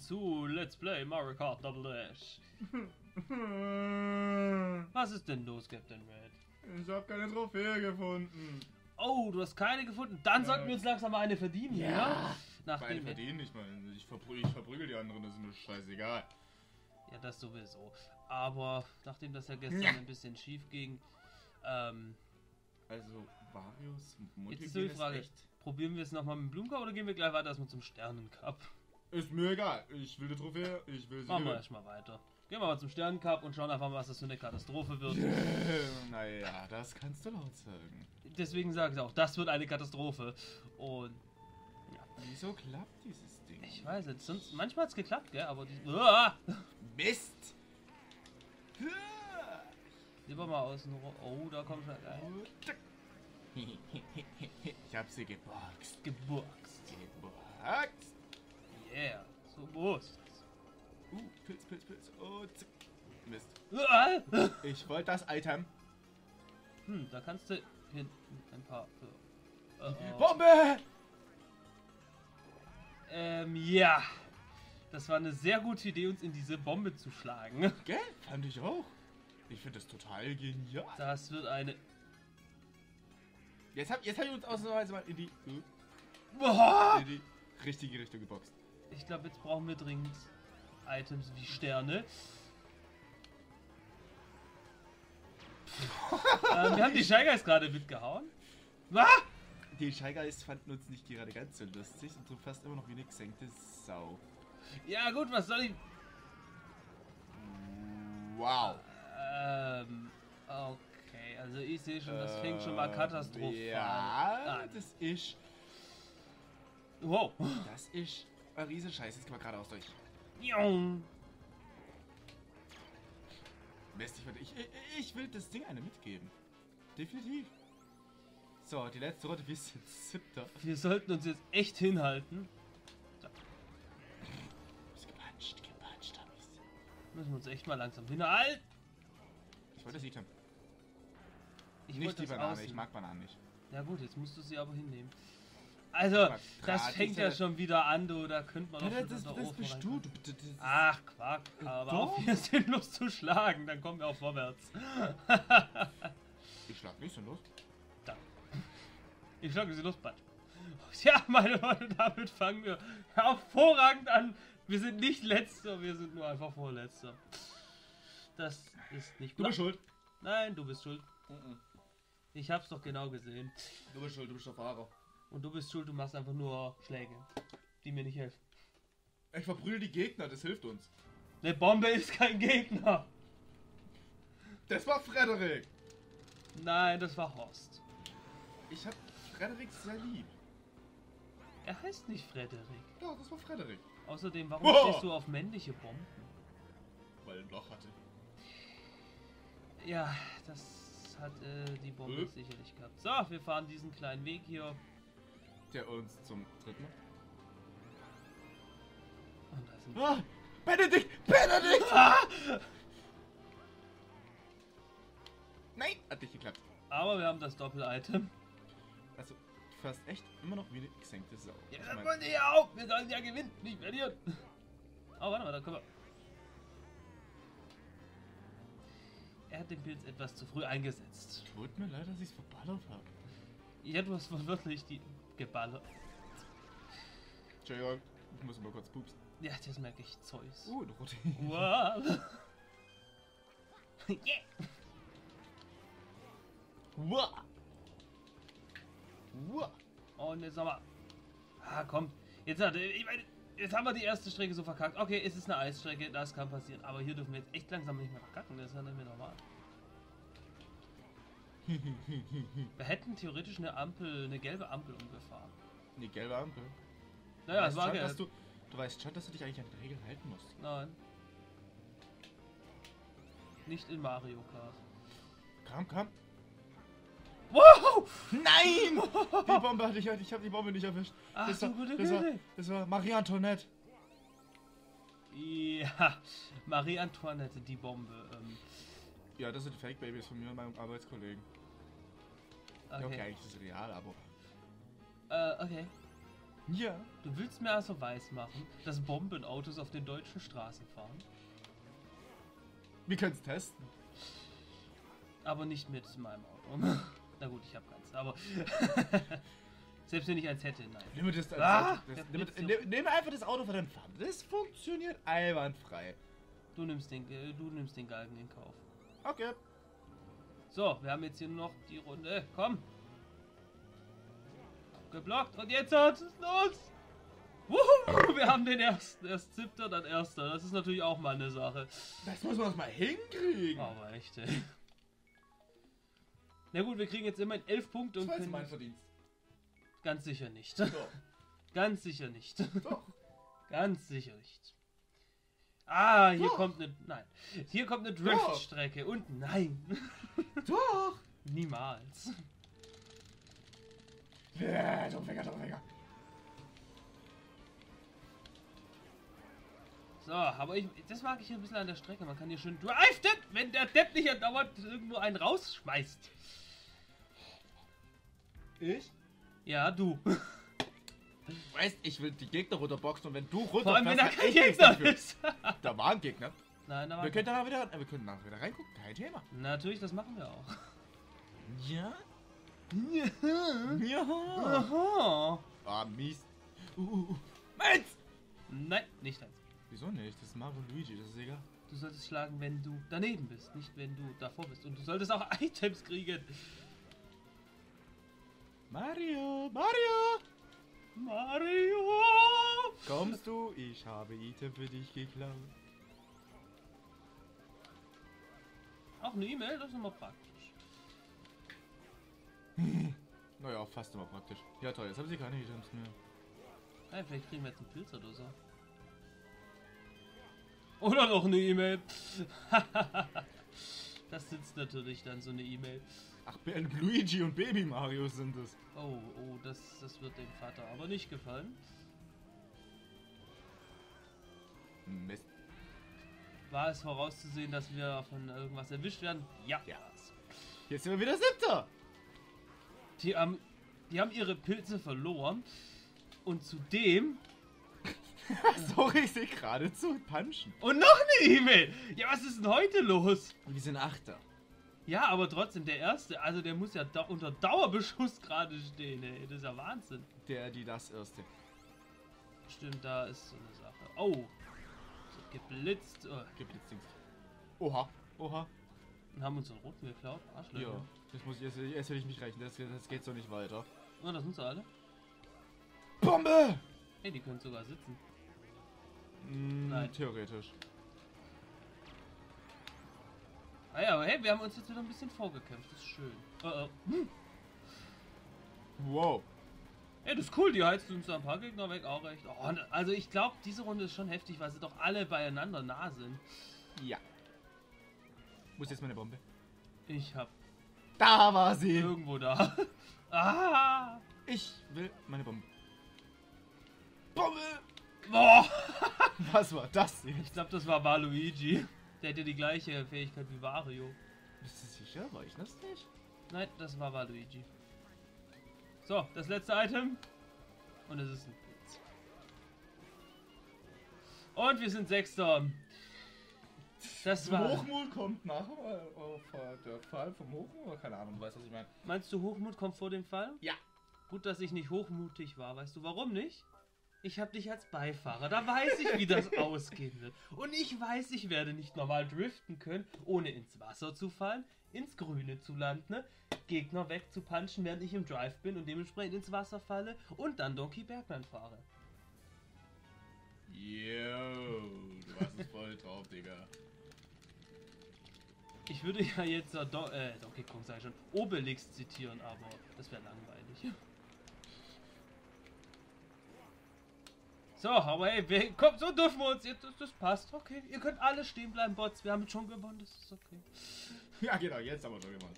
zu Let's Play Mario Kart Double Dash. Was ist denn los, Captain Red? Ich habe keine Trophäe gefunden. Oh, du hast keine gefunden. Dann sollten wir uns langsam mal eine verdienen, ja? Beide Nachdem wir, verdienen nicht mal. Ich, verprü ich verprügel die anderen, das ist mir scheißegal. ja, das sowieso. Aber nachdem das ja gestern Ja. ein bisschen schief ging, ähm, Also, Varius Jetzt ist so die Multigen Frage. ist echt. probieren wir es nochmal mit dem Blumencup oder gehen wir gleich weiter erstmal zum Sternencup? Ist mir egal. Ich will die Trophäe, ich will sie. Machen wir erstmal weiter. Gehen wir mal zum Sternencup und schauen einfach mal, was das für eine Katastrophe wird. naja, das kannst du laut sagen. Deswegen sage ich auch, das wird eine Katastrophe. Und Wieso klappt dieses Ding? ich weiß nicht, sonst, manchmal hat es geklappt, gell? Aber die, Uah! Mist! lieber mal außen rum. Oh, da kommt schon ein Ich hab sie geboxt. Geburks. Geboxt. Yeah, so muss. Uh, Pilz, Pilz, Pilz. Oh, zick. Mist. Ich wollte das Item. Hm, da kannst du hinten ein paar. Uh -oh. Bombe! Ähm, ja. Das war eine sehr gute Idee, uns in diese Bombe zu schlagen. Gell? Fand ich auch. Ich finde das total genial. Das wird eine. Jetzt hab, jetzt hab ich uns ausnahmsweise mal in die, äh, Boah! in die richtige Richtung geboxt. Ich glaube, jetzt brauchen wir dringend Items wie Sterne. ähm, wir haben die Shy Guys gerade mitgehauen. Ah! Die Shy Guys fanden uns nicht gerade ganz so lustig und so fast immer noch wie eine gesenkte Sau. Ja gut, was soll ich... Wow. Ähm, okay, also ich sehe schon, das fängt schon mal Äh, katastrophal Ja, an. das ist, Wow. das ist ein Riesenscheiß. Jetzt gehen wir geradeaus durch. Mist, ich, will- ich, ich- will das Ding eine mitgeben. Definitiv. So, die letzte Runde, wir sind siebter. Wir sollten uns jetzt echt hinhalten. Ist gepanscht, gepanscht hab ich's. Müssen wir uns echt mal langsam hinhalten. Ich wollte das Item. Ich nicht die Banane, außen- ich mag Bananen nicht. Ja gut, jetzt musst du sie aber hinnehmen. Also, das fängt ja ja- schon wieder an, du. Da könnte man Ja, doch das, das, das bist du. Ach, Quack. Aber Doch. auf, wir sind los zu schlagen. Dann kommen wir auch vorwärts. ich schlag nicht so los. Da. Ich schlage sie los, Bad. Ja, meine Leute, damit fangen wir hervorragend an. Wir sind nicht Letzter, wir sind nur einfach Vorletzter. Das ist nicht Du bist schuld. Nein, du bist schuld. Ich hab's doch genau gesehen. Du bist schuld, du bist der Fahrer. Und du bist schuld, du machst einfach nur Schläge, die mir nicht helfen. Ich verprügel die Gegner, das hilft uns. Eine Bombe ist kein Gegner. Das war Frederik. Nein, das war Horst. Ich hab Frederik sehr lieb. Er heißt nicht Frederik. Ja, das war Frederik. Außerdem, warum Oh! stehst du auf männliche Bomben? Weil er ein Loch hatte. Ja, das hat äh, die Bombe Äh? sicherlich gehabt. So, wir fahren diesen kleinen Weg hier. Der uns zum dritten Mal. Ah! Benedikt! Benedikt! Ah! Nein! Hat nicht geklappt. Aber wir haben das Doppel-Item. Also, du fährst echt immer noch wie eine gesenkte Sau. Ja, Ich das mein, wollen wir ja auch. Wir sollen ja gewinnen, nicht verlieren. Oh, warte mal, da können wir. Er hat den Pilz etwas zu früh eingesetzt. tut mir leid, dass ich's verballert habe. Ja, du hast wirklich die geballert. Entschuldigung, ich muss mal kurz pupsen. Ja, das merke ich, Zeus. Uh, eine rote. Wow. yeah. Uah. Uah. Und jetzt nochmal. Ah, komm. Jetzt, hat, ich meine, jetzt haben wir die erste Strecke so verkackt. Okay, es ist eine Eisstrecke, das kann passieren. Aber hier dürfen wir jetzt echt langsam nicht mehr verkacken. Das ist ja nicht mehr normal. Wir hätten theoretisch eine Ampel, eine gelbe Ampel umgefahren. Die gelbe Ampel. Naja, es war schon, du, du weißt schon, dass du dich eigentlich an die Regeln halten musst. Nein. Nicht in Mario Kart. Komm, komm. Wow! Nein! Die Bombe hatte ich halt. Ich habe die Bombe nicht erwischt. Ach das, war, gute das, war, das war Marie Antoinette. Ja, Marie Antoinette, die Bombe. Ähm, Ja, das sind Fake-Babys von mir und meinem Arbeitskollegen. Okay, okay. eigentlich ist es real, aber. Äh, okay. Ja. Du willst mir also weismachen, dass Bombenautos auf den deutschen Straßen fahren? Wir können es testen. Aber nicht mit meinem Auto. Na gut, ich habe keins, aber selbst wenn ich eins hätte, nein. Nimm, das, das, Ah, das, der nimm, nimm, nimm einfach das Auto von deinem Vater. Das funktioniert einwandfrei. Du nimmst den, äh, du nimmst den Galgen in Kauf. Okay. So, wir haben jetzt hier noch die Runde. Komm. Geblockt und jetzt hat es los. Wuhu, wir haben den ersten. Erst siebter, dann erster. Das ist natürlich auch mal eine Sache. Das muss man doch mal hinkriegen. Aber echt, ey. Na gut, wir kriegen jetzt immerhin elf Punkte das und war jetzt mein Verdienst. Ganz sicher nicht. Doch. Ganz sicher nicht. Doch. Ganz sicher nicht. Ah, hier Doch. kommt eine... Nein. Hier kommt eine. Driftstrecke. Und nein. Doch. Niemals. Ja, Doppelfinger, Doppelfinger. So, aber ich, das mag ich hier ein bisschen an der Strecke. Man kann hier schön driften, wenn der Depp nicht andauernd irgendwo einen rausschmeißt. Ich? Ja, du. Du weißt, ich will die Gegner runterboxen und wenn du runterfährst, Vor allem, wenn da kein Gegner ist. Da war ein Gegner. Nein, aber Wir können danach wieder, wir können nachher wieder reingucken, kein Thema. natürlich, das machen wir auch. Ja? Ja. Ja. Aha. Ah, mies. Uh, uh, uh. Meins! Nein, nicht eins. Wieso nicht? Das ist Mario und Luigi, das ist egal. Du solltest schlagen, wenn du daneben bist, nicht wenn du davor bist. Und du solltest auch Items kriegen. Mario, Mario! Mario! Kommst du? Ich habe Item für dich geklaut. Auch eine E-Mail, das ist immer praktisch. Naja, fast immer praktisch. Ja toll, jetzt haben sie keine Items mehr. Hey, vielleicht kriegen wir jetzt einen Pilz oder so. Oder noch eine E-Mail. das sitzt natürlich dann so eine E-Mail. Ach, Luigi und Baby Mario sind es. Oh, oh, das, das wird dem Vater aber nicht gefallen. Mist. War es vorauszusehen, dass wir von irgendwas erwischt werden? Ja. Ja. Jetzt sind wir wieder siebter. Die haben, die haben ihre Pilze verloren. Und zudem. Sorry, ich sehe gerade zu punchen. Und noch eine E-Mail! Ja, was ist denn heute los? Wir sind Achter. Ja, aber trotzdem, der erste, also der muss ja da unter Dauerbeschuss gerade stehen, ey. Das ist ja Wahnsinn. Der, die, das erste. Stimmt, da ist so eine Sache. Oh. Geblitzt. Oh. Geblitzdings. Oha, oha. Und haben uns den roten geklaut. Arschlöcher. Ja, das muss ich, jetzt, jetzt will ich mich rechnen. Das, das geht so nicht weiter. Oh, das sind sie alle. Bombe! Hey, die können sogar sitzen. Mm, Nein. Theoretisch. Ah ja, aber hey, wir haben uns jetzt wieder ein bisschen vorgekämpft. Das ist schön. Oh, oh. Wow. Ey, das ist cool, die heizt uns da ein paar Gegner weg, auch recht. Oh, und also ich glaube, diese Runde ist schon heftig, weil sie doch alle beieinander nah sind. Ja. Wo ist jetzt meine Bombe? Ich hab Da war sie! irgendwo da. ah! Ich will meine Bombe. Bombe! Boah! Was war das Ich jetzt? glaube, das war Waluigi. Der ja die gleiche Fähigkeit wie Wario. Bist du sicher? War ich das nicht? Nein, das war Waluigi. So, das letzte Item. Und es ist ein Pilz. Und wir sind Sechster. Das war. Hochmut kommt nach äh, der Fall vom Hochmut oder keine Ahnung, du weißt was ich meine. Meinst du, Hochmut kommt vor dem Fall? Ja. Gut, dass ich nicht hochmutig war. Weißt du, warum nicht? Ich habe dich als Beifahrer. Da weiß ich, wie das ausgehen wird. Und ich weiß, ich werde nicht normal driften können, ohne ins Wasser zu fallen, ins Grüne zu landen, ne? Gegner wegzupunchen, während ich im Drive bin und dementsprechend ins Wasser falle und dann Donkey Bergman fahre. Yo, du hast es voll drauf, Digga. Ich würde ja jetzt äh, äh, Donkey Kong, sag ich schon, Obelix zitieren, aber das wäre langweilig. So, aber hey, wir, komm, so dürfen wir uns jetzt, das, das passt, okay. Ihr könnt alle stehen bleiben, Bots, wir haben jetzt schon gewonnen, das ist okay. Ja, genau, jetzt haben wir schon gemacht.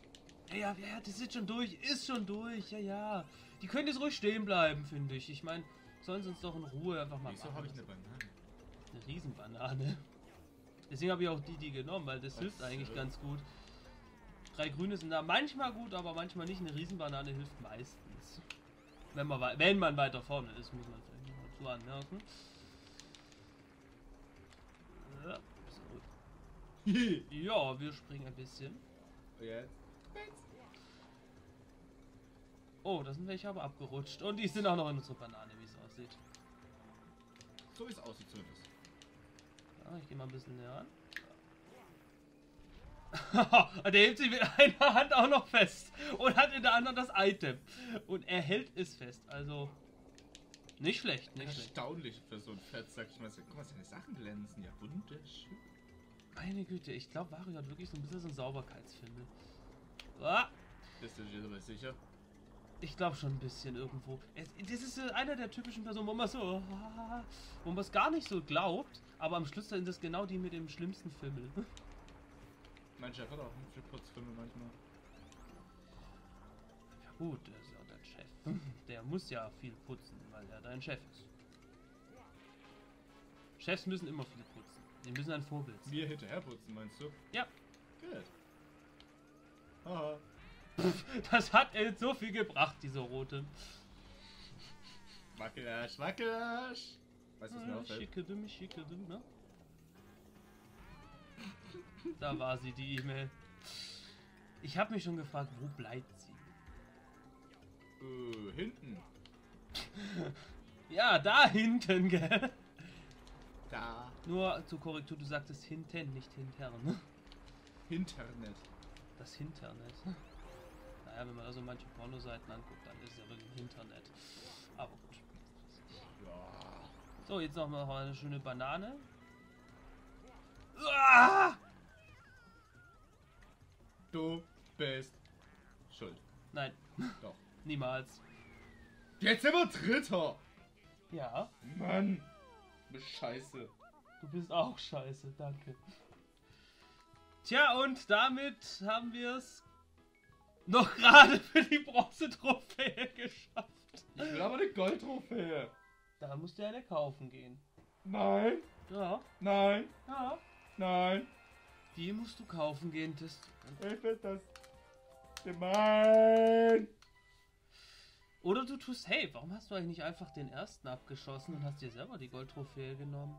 Ja, ja, ja, das ist schon durch, ist schon durch, ja, ja. Die können jetzt ruhig stehen bleiben, finde ich. Ich meine, sollen sie uns doch in Ruhe einfach mal Wieso habe ich eine Banane? Eine Riesenbanane. Deswegen habe ich auch die, die genommen, weil das Was hilft eigentlich soll- ganz gut. Drei Grüne sind da manchmal gut, aber manchmal nicht. Eine Riesenbanane hilft meistens. Wenn man, wenn man weiter vorne ist, muss man dazu anmerken. Ja, so. ja, wir springen ein bisschen. Jetzt. Oh, da sind welche aber abgerutscht. Und die sind auch noch in unserer Banane, wie es aussieht. So wie es aussieht zumindest. Ja, ich gehe mal ein bisschen näher an. der hält sich mit einer Hand auch noch fest und hat in der anderen das Item. Und er hält es fest. Also nicht schlecht, nicht schlecht. Erstaunlich für so ein Fett, sag ich mal. Guck mal, seine Sachen glänzen. Ja, wunderschön. Meine Güte, ich glaube, Wario hat wirklich so ein bisschen so einen Sauberkeitsfilm. Ah, Bist du dir aber sicher? ich glaube schon ein bisschen irgendwo. Es, das ist einer der typischen Personen, wo man so, wo man es gar nicht so glaubt, aber am Schluss sind das genau die mit dem schlimmsten Fimmel. Mein Chef hat auch viel Putzfilme manchmal. Ja gut, der Der muss ja viel putzen, weil er dein Chef ist. Chefs müssen immer viel putzen. Die müssen ein Vorbild sein. Mir hinterher putzen, meinst du? Ja, Gut. Haha. das hat jetzt so viel gebracht, diese rote. Wackelasch, wackelasch. Weißt du, was mir Ah, auffällt? schicke dumm, schicke dumm, ne? Da war sie, die E-Mail. Ich habe mich schon gefragt, wo bleibt sie? Äh, hinten. Ja, da hinten, gell? Da. Nur zur Korrektur, du sagtest hinten, nicht hintern. ne? Internet. Das Internet. Naja, wenn man da so manche Pornoseiten anguckt, dann ist es ja wirklich ein Internet. Aber gut. Ja. So, jetzt noch mal eine schöne Banane. Uah! Du bist schuld. Nein, Doch. Niemals. Jetzt sind wir Dritter. Ja, Mann. Du bist scheiße. du bist auch scheiße, danke. Tja, und damit haben wir es noch gerade für die Bronze-Trophäe geschafft. Ich will aber eine Goldtrophäe. Da musst du eine kaufen gehen. Nein, Ja, nein, ja. nein. Die musst du kaufen gehen. Das Ich finde das gemein. Oder du tust, hey, warum hast du eigentlich nicht einfach den ersten abgeschossen und hast dir selber die Goldtrophäe genommen?